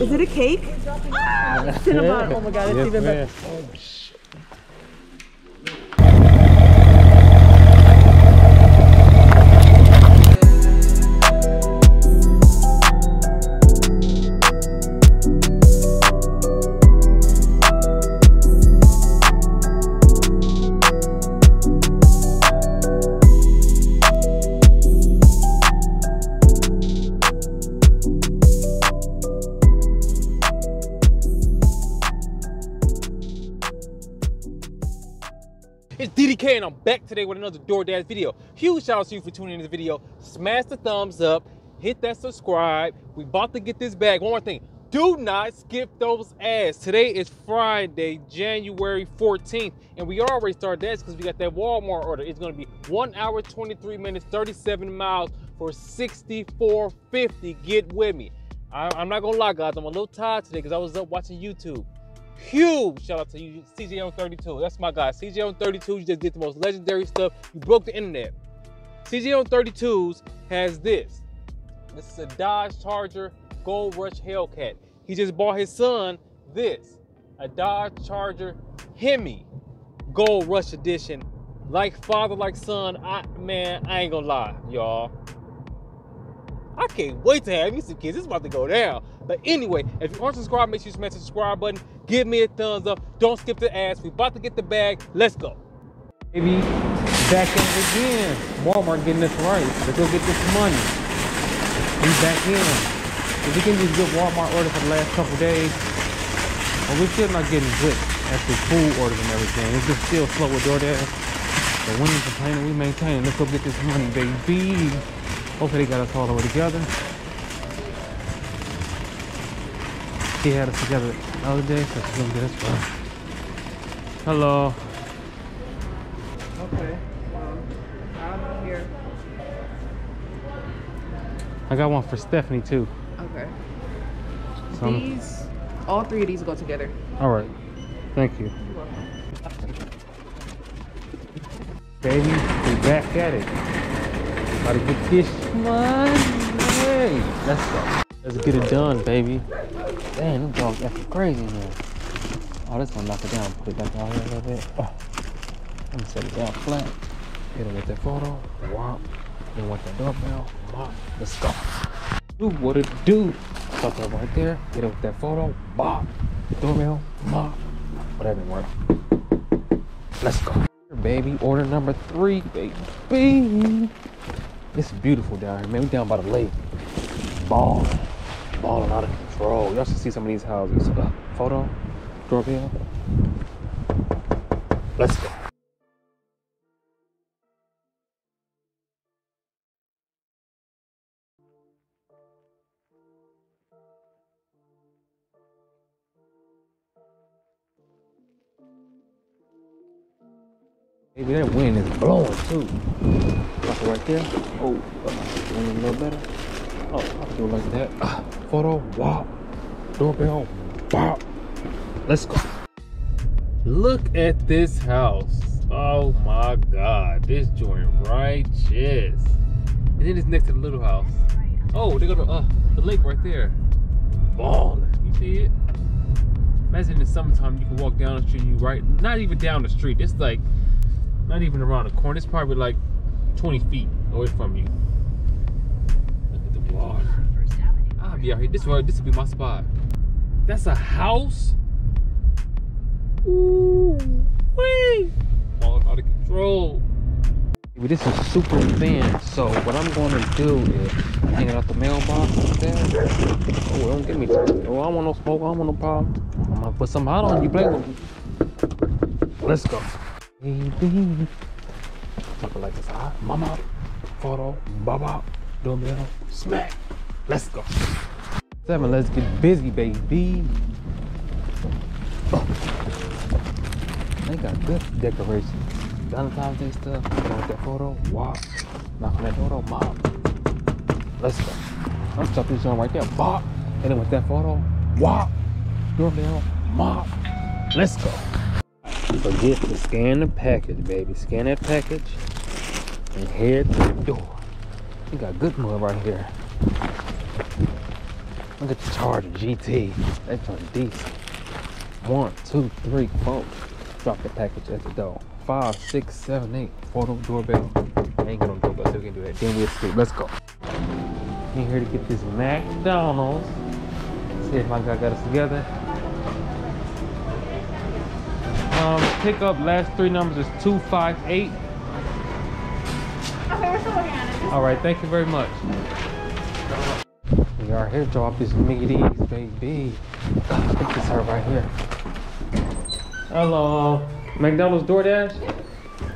Is it a cake? Ah, Cinnabon. Oh my god, it's Yes, even better. I'm back today with another DoorDash video. Huge shout out to you for tuning in this video. Smash the thumbs up, hit that subscribe. We about to get this bag. One more thing. Do not skip those ads. Today is Friday, January 14th, and we already started that because we got that Walmart order. It's gonna be one hour, 23 minutes, 37 miles for 64.50. Get with me. I, I'm not gonna lie, guys. I'm a little tired today because I was up watching YouTube. Huge shout out to you, CJ on 32. That's my guy. CJ on 32, you just did the most legendary stuff. You broke the internet. CJ on 32s has this. This is a Dodge Charger Gold Rush Hellcat. He just bought his son this, a Dodge Charger Hemi Gold Rush Edition. Like father, like son. I man, I ain't gonna lie, y'all. I can't wait to have you some kids. Is about to go down. But anyway, if you aren't subscribed, make sure you smash the subscribe button. Give me a thumbs up. Don't skip the ads. We about to get the bag. Let's go. Baby, back in again. Walmart getting this right. Let's go get this money. We back in. If we can just get Walmart orders for the last couple days, but we're still not getting good actual food orders and everything. It's just still slow with DoorDash. But we ain't complaining, we maintain. Let's go get this money, baby. Hopefully they got us all the way together. He had us together the other day, so gonna get us one. Hello. Okay. Um, I'm here. I got one for Stephanie too. Okay. So I'm- These, all three of these go together. all right. Thank you. Baby, we're back at it. Gotta get this money. Let's go. Let's get it done, baby. Damn, them dogs acting crazy in here. Oh, this one knock it down. Put it back down here a little bit. Oh. Let me set it down flat. Hit him with that photo. Wow. Then with that doorbell. Wow. Let's go. Do what it do. Stop that right there. Hit it with that photo. Bob. Doorbell. Bob. Whatever work. Let's go. Baby. Order number three, baby. It's beautiful down here, man. We down by the lake. Balling. Balling out of control. Y'all should see some of these houses. Uh, photo. Doorbell. Let's go. Maybe that wind is blowing too. Right there. Oh, uh, a little better. I feel like that. Photo. Wow. Doorbell. Wow. Let's go. Look at this house. Oh my God. This joint righteous. And then it's next to the little house. Oh, they got to uh, the lake right there. Balling. You see it? Imagine in the summertime you can walk down the street. You right, not even down the street. It's like not even around the corner. It's probably like 20 feet away from you. The. I'll be out here. This right, this will be my spot. That's a house. Ooh, wee. All out of control. This is super thin, so what I'm going to do is hang it out the mailbox like that. Oh, don't give me. Oh, I don't want no smoke. I don't want no problem. I'm gonna put some hot on you. Play with me. Let's go. Baby. Something like this. Hot. Mama. Photo. Baba. Doorbell. Smack. Let's go. Seven. Let's get busy, baby. Oh. They got good decorations. Valentine's Day stuff. With that photo. Wow. Knock on that door. Mom. Let's go. I'm stopping this one right there. Bop. And then with that photo. Wow. Doorbell. Mom. Let's go. Forget to scan the package, baby. Scan that package and head to the door. You got good mud right here. Look at the Charger GT. That joint decent. One, two, three, four. Drop the package at the door. Five, six, seven, eight. Photo doorbell. I ain't got no doorbell, so we can do that. Then we'll sleep. Let's go. In here to get this McDonald's. See if my guy got us together. Um, pick up last three numbers is 258. All right, thank you very much. We are here to drop this Mickey D's, baby. I think it's her right here. Hello, McDonald's DoorDash.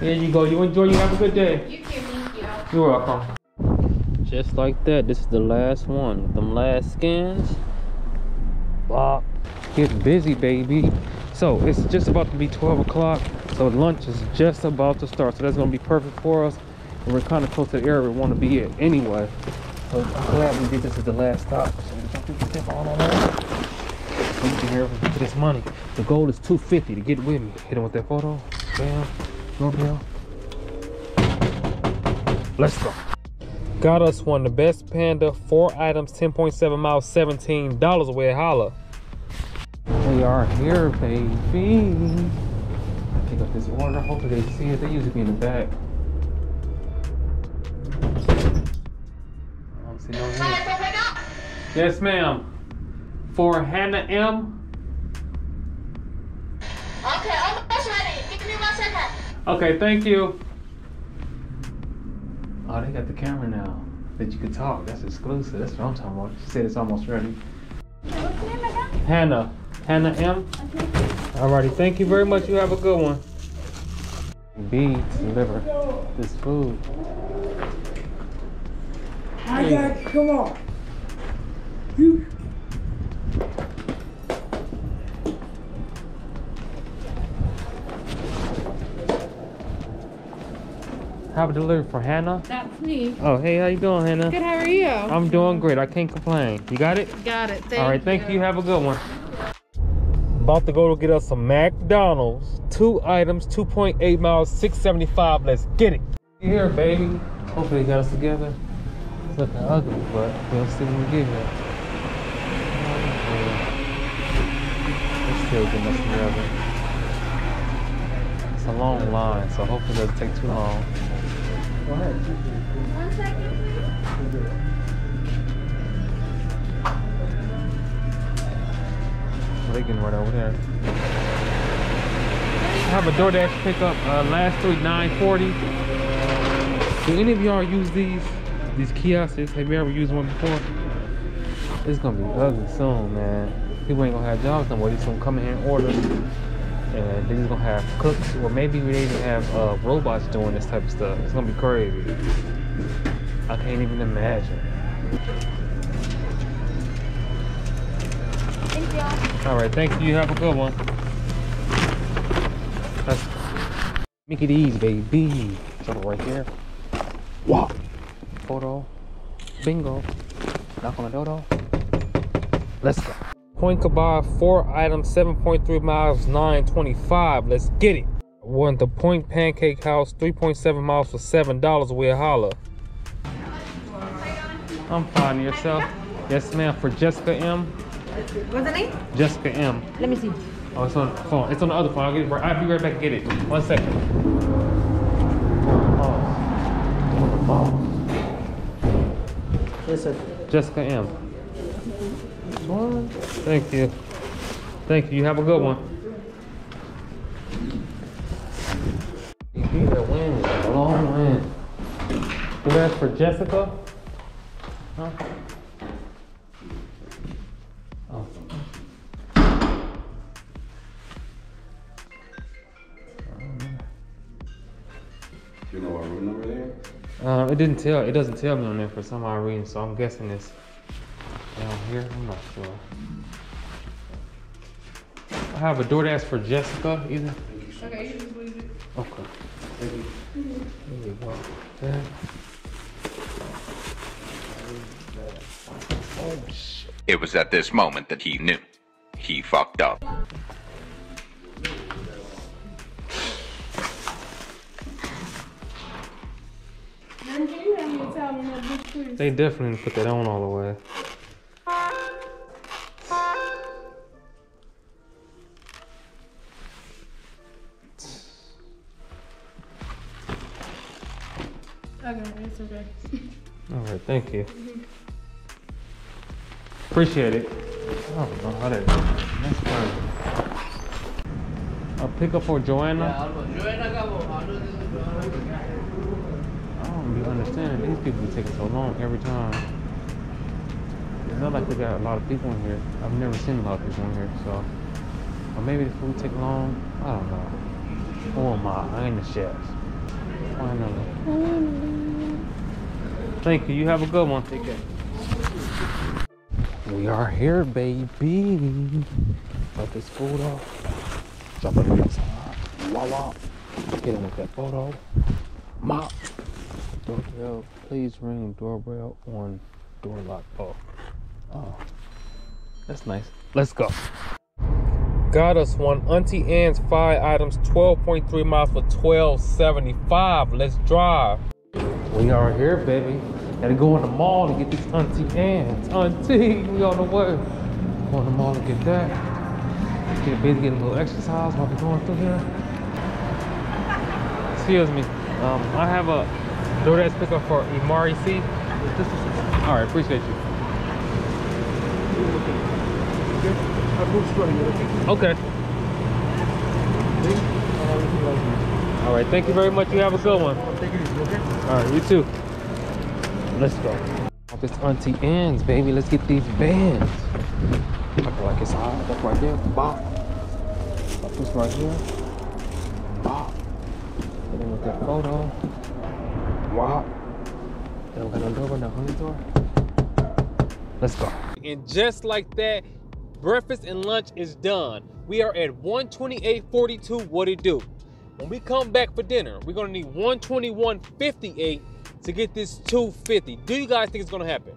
Here you go. You enjoy. You have a good day. You too, thank you. You're welcome. Just like that, this is the last one. Them last skins. Bop. Get busy, baby. So it's just about to be 12 o'clock. So lunch is just about to start. So that's gonna be perfect for us. And we're kind of close to the area we want to be at anyway. So I'm glad we did this as the last stop. So we can get on on that. You can hear this money. The goal is 250 to get with me. Hit him with that photo. Bam. Doorbell. Let's go. Got us one the best panda, four items, 10.7 miles, $17 away Holla. We are here, baby. I pick up this order. Hopefully they see it. They usually be in the back. Yes, ma'am. For Hannah M. Okay, almost ready. Give me one second. Okay, thank you. Oh, they got the camera now that you could talk. That's exclusive. That's what I'm talking about. She said it's almost ready. What's your name again? Hannah. Hannah M. Okay. Alrighty, thank you very much. You have a good one. B deliver this food. I got, come on. Have a delivery for Hannah. That's me. Oh, hey, how you doing, Hannah? Good, how are you? I'm doing great. I can't complain. You got it? Got it. Thank All right, thank you. Have a good one. About to go to get us some McDonald's. Two items, 2.8 miles, 675. Let's get it. You here, baby. Hopefully they got us together. It's looking ugly, but we'll see when we get here. Still getting us together. It's a long line, so hopefully it doesn't take too long. One second, please. They over there. I have a DoorDash pickup. Uh, last three 940. Do any of y'all use these these kiosks? Have you ever used one before? It's gonna be ugly soon, man. People ain't gonna have jobs no more. They just gonna come in here and order, and they're just gonna have cooks, or maybe they even have uh, robots doing this type of stuff. It's gonna be crazy. I can't even imagine. Thank you. All right, thank you. You have a good one. That's Mickey D's, baby. Photo right here. Wow. Photo. Bingo. Knock on the dodo. Let's go. Point Kebab, four items, 7.3 miles, 925. Let's get it. One the Point Pancake House, 3.7 miles for $7 away at Holla. I'm fine. Yourself? Yes, ma'am. For Jessica M. What's the name? Jessica M. Let me see. Oh, it's on the phone. It's on the other phone. I'll, get it right, I'll be right back and get it. One second. Oh. yes, sir. Jessica M. What? Thank you. Thank you. You have a good one. You beat that wind. A long wind. You asked for Jessica? Huh? Oh. You know what room number there? Um, it didn't tell. It doesn't tell me on there for some odd reason, so I'm guessing it's down here. I'm not sure. I have a DoorDash for Jessica either. Okay, you just leave it. Okay. There you go. Okay. Oh shit. It was at this moment that he knew. He fucked up. Then can you have me tell me that big please? They definitely put that on all the way. It's okay. All right, thank you. Appreciate it. Oh, I don't know how that. That's fine. A pickup for Joanna. I don't be understanding these people be taking so long every time. It's not like we got a lot of people in here. I've never seen a lot of people in here, so. Or maybe the food take long. I don't know. Oh my, I? I ain't the chef. I know. Thank you. You have a good one. Take care. We are here, baby. Drop this food off. Drop it on the side. Voila. Get him with that photo. Mop. Doorbell. Please ring doorbell on door lock. Oh. Oh. That's nice. Let's go. Got us one Auntie Anne's five items, 12.3 miles for 12.75. Let's drive. We are here, baby. Gotta go in the mall to get these Auntie Anne's. Auntie, we on the way. Go in the mall to get that. Get busy, get a little exercise while we're going through here. Excuse me. Um, I have a DoorDash pickup for Imari C. This is, all right, appreciate you. Okay. All right, thank you very much. You have a good one. All right, you too. Let's go. This Auntie Anne's, baby. Let's get these bands. I feel like it's hot. That's right there. Bop. Pop this right here. Bop. Hit him with that photo. Wow. They don't got no door, no honey door. Let's go. And just like that, breakfast and lunch is done. We are at 128.42. What it do? When we come back for dinner, we're gonna need 121.58 to get this 250. Do you guys think it's gonna happen?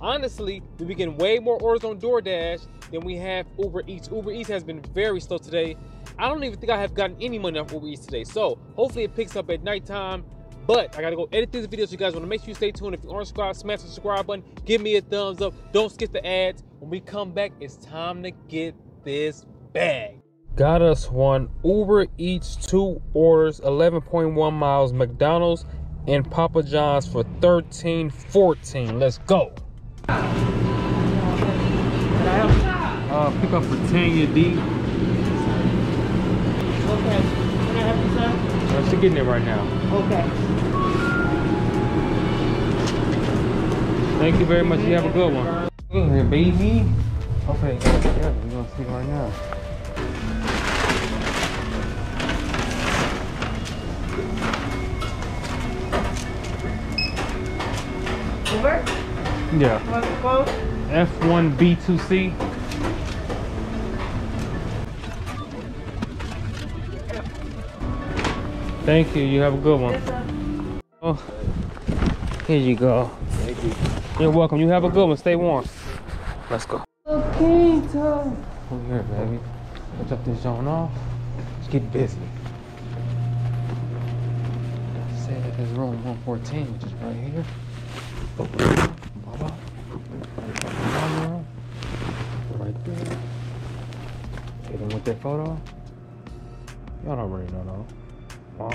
Honestly, been getting way more orders on DoorDash than we have Uber Eats. Uber Eats has been very slow today. I don't even think I have gotten any money off Uber Eats today. So hopefully it picks up at nighttime. But I gotta go edit this video, so you guys wanna make sure you stay tuned. If you aren't subscribed, smash the subscribe button, give me a thumbs up. Don't skip the ads. When we come back, it's time to get this bag. Got us one Uber Eats two orders, 11.1 miles, McDonald's and Papa John's for 13.14. Let's go. Uh, pick up for Tanya D. Okay. Can I help you, sir? Uh, she's getting it right now. Okay. Thank you very much. You have a good one. Look here, baby. Okay, yeah, we're gonna see right now. Uber? Yeah. Want the quote? F1B2C. Thank you. You have a good one. Oh, here you go. Thank you. You're welcome. You have a good one. Stay warm. Let's go. Okay, Tom. Over here, baby. Let's drop this zone off. Let's get busy. Say that there's room 114, which is right here. Baba. Right there. Hit him with that photo. Y'all already know though.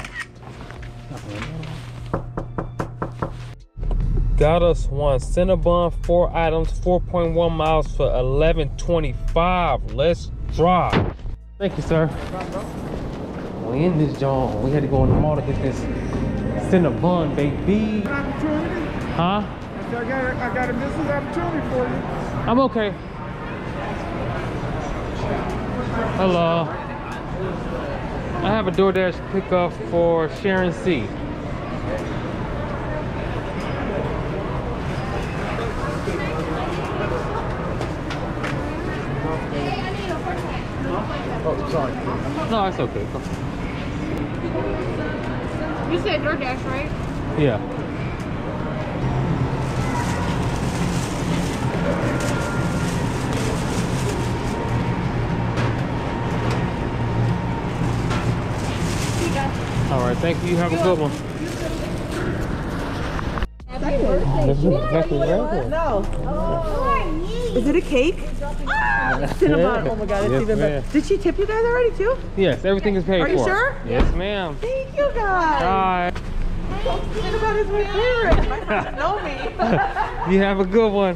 Got us one Cinnabon, four items, 4.1 miles for 11.25. Let's drive. Thank you, sir. We in this joint. We had to go in the mall to get this Cinnabon, baby. Huh? I got, I got a business opportunity for you. I'm okay. Hello. I have a DoorDash pickup for Sharon C. Oh, sorry. No, it's okay. You said DoorDash, right? Yeah. All right, thank you. You have a good one. This is exactly right. No. Is it a cake? Ah! Cinnabon. Oh my god, it's Yes, even better. Did she tip you guys already too? Yes, everything is paid Are for. you sure? Yes, ma'am. Thank you guys. Bye. Cinnabon is my favorite. My friends know me. You have a good one.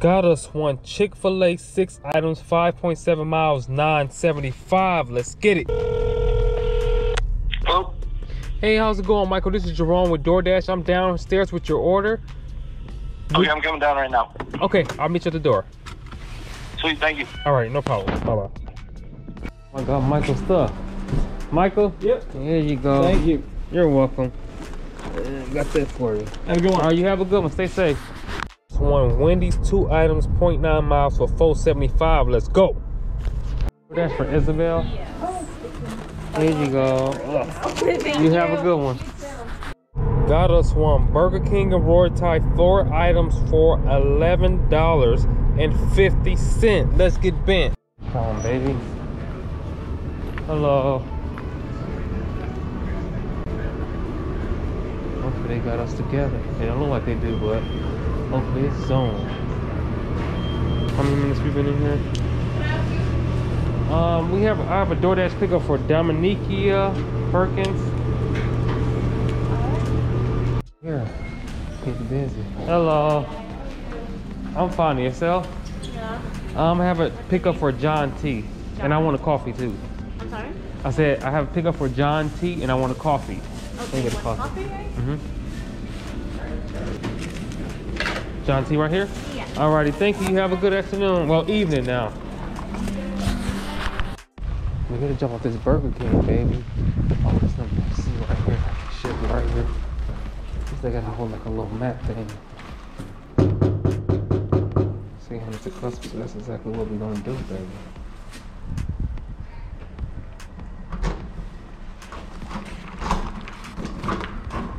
Got us one Chick fil A, six items, 5.7 miles, 975. Let's get it. Hello? Hey, how's it going, Michael? This is Jerome with DoorDash. I'm downstairs with your order. Okay, I'm coming down right now. Okay, I'll meet you at the door. Sweet, thank you. All right, no problem. Bye bye. I got Michael's stuff. Michael? Yep. Here you go. Thank you. You're welcome. Uh, got that for you. Have a good one. right, you have a good one. Stay safe. One Wendy's, two items, 0.9 miles for 475. Let's go. That's for Isabel. Here you go. You have a good one. Got us one Burger King and Royal Thai, four items for eleven dollars and fifty cent. Let's get bent. Come on, baby. Hello. Hopefully they got us together. They don't look like they do, but hopefully it's soon. How many minutes we been in here? Um, we have I have a DoorDash pickup for Dominicia Perkins. Here, get busy. Hello. I'm fine. Yourself? Yeah. Um, I have a pickup for John T. And I want a coffee too. I'm sorry? I said I have a pickup for John T. And I want a coffee. Okay, get a coffee. coffee, right? Mm-hmm. John T. right here? Yeah. Alrighty, thank you. You have a good afternoon. Well, evening now. We gotta jump off this Burger King, baby. Oh, there's nothing to see right here. Shit, right here. At least they got a whole like a little map thing. See how it's a cluster, so that's exactly what we're gonna do, baby.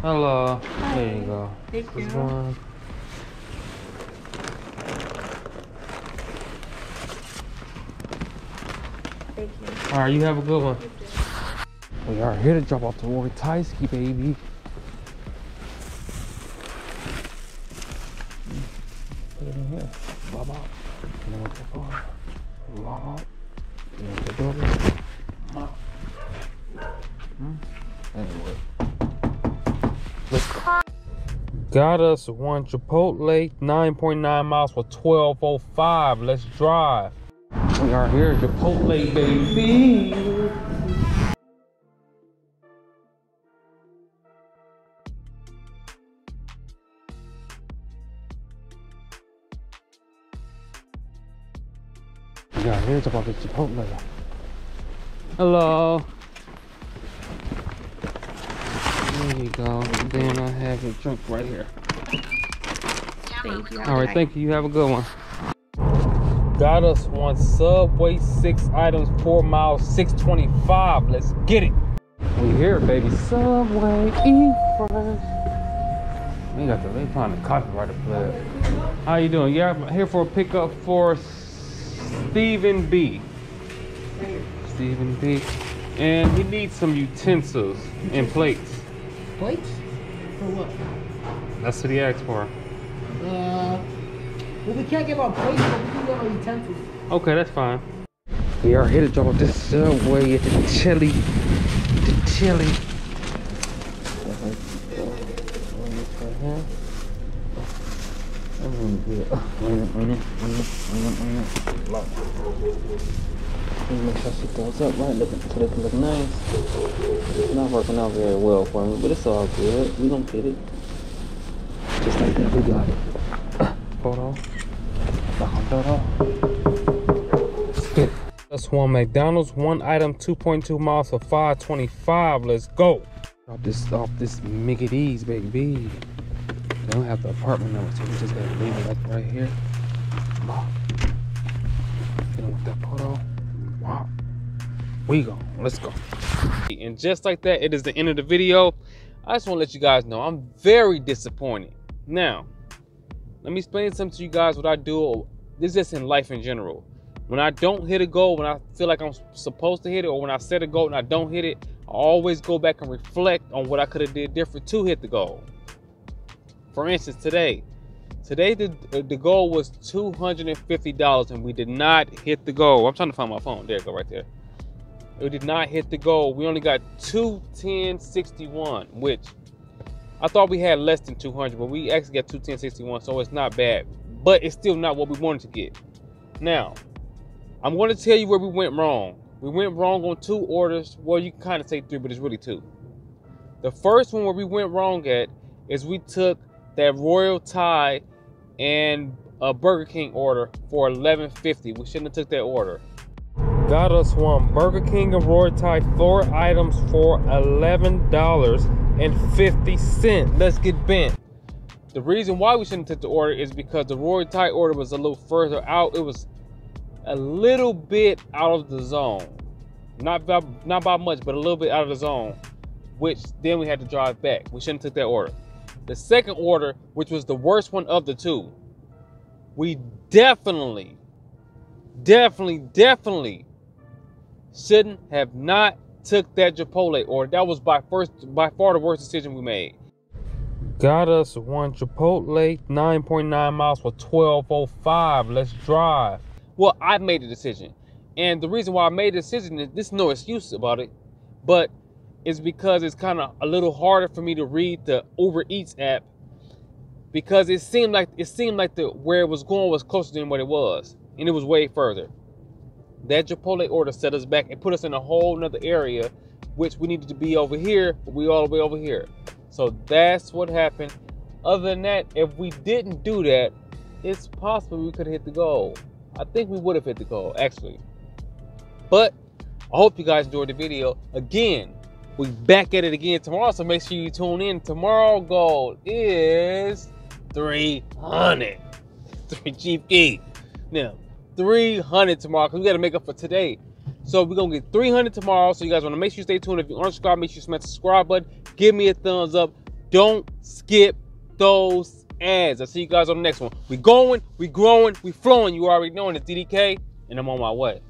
Hello. There you go. Thank This you. one. Thank you. All right, you have a good one. We are here to drop off the Roy Tysky, baby. Put it in here. Bob out. And then with the phone. Lock out. And then with the door. Mop. Hmm? Anyway. Let's go. Got us one Chipotle, 9.9 miles for 12.05. Let's drive. We are here at Chipotle, baby. We are here to about the Chipotle. Hello. There you go. Then I have your drink right here. Thank you. All right, thank you. You have a good one. Got us one Subway, six items, four miles, 625. Let's get it. We here, baby. Subway, eat fresh. We got the, they find the copyrighted play. How you doing? Yeah, I'm here for a pickup for Stephen B. Stephen B. And he needs some utensils and plates. Plates? For what? That's what he asked for. Uh, well, we can't give out plates, but we can give out utensils. Okay, that's fine. We are here to drop off this uh, subway at the chili. The chili. Make sure she goes up right, looking so they can look nice. It's not working out very well for me, but it's all good. We gonna get it. Just like that, we got it. Photo. Knock on door. Skip. That's one McDonald's, one item, 2.2 miles for 525. Let's go. Drop this off this Mickey D's, baby. They don't have the apartment number, so we just gotta leave it like right here. Come on. Get on with that photo. Wow. We go. Let's go. And just like that, it is the end of the video. I just want to let you guys know I'm very disappointed. Now, let me explain something to you guys what I do. This is just in life in general. When I don't hit a goal, when I feel like I'm supposed to hit it, or when I set a goal and I don't hit it, I always go back and reflect on what I could have did different to hit the goal. For instance, today, today the uh, the goal was two hundred and we did not hit the goal. I'm trying to find my phone. There, it go right there. We did not hit the goal. We only got two ten sixty one, which I thought we had less than 200, but we actually got 21061, so it's not bad. But it's still not what we wanted to get. Now, I'm going to tell you where we went wrong. We went wrong on two orders. Well, you can kind of say three, but it's really two. The first one where we went wrong at is we took that Royal Thai and a Burger King order for 11.50. We shouldn't have took that order. Got us one Burger King and Royal Thai, four items for $11.50. Let's get bent. The reason why we shouldn't take the order is because the Royal Thai order was a little further out. It was a little bit out of the zone. Not by, not by much, but a little bit out of the zone, which then we had to drive back. We shouldn't have took that order. The second order, which was the worst one of the two, we definitely, definitely, definitely shouldn't have not took that Chipotle order. That was by first by far the worst decision we made. Got us one Chipotle, 9.9 miles for 12.05. Let's drive. Well, I made the decision. And the reason why I made the decision is this is no excuse about it, but it's because it's kind of a little harder for me to read the Uber Eats app because it seemed like it seemed like the where it was going was closer than what it was, and it was way further. That Chipotle order set us back and put us in a whole nother area, which we needed to be over here, we all the way over here. So that's what happened. Other than that, if we didn't do that, it's possible we could hit the goal. I think we would have hit the goal, actually. But I hope you guys enjoyed the video. Again, we back at it again tomorrow, so make sure you tune in. Tomorrow goal is 300. Three Chief Key. Now, 300 tomorrow, because we got to make up for today. So we're to get 300 tomorrow. So you guys want to make sure you stay tuned. If you aren't subscribed, make sure you smash the subscribe button. Give me a thumbs up. Don't skip those ads. I'll see you guys on the next one. We going, we growing, we flowing. You already know it's DDK, and I'm on my way.